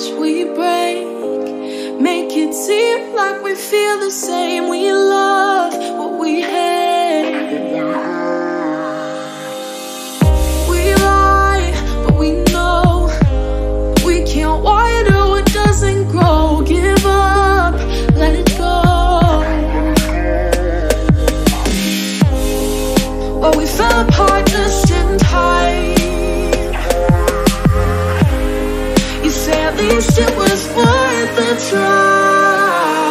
hearts we break. Make it seem like we feel the same. We love what we hate. We lie, but we know we can't water what doesn't grow. Give up, let it go. Well, we fell apart just. wish it was worth the try.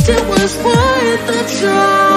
guess it was worth the try.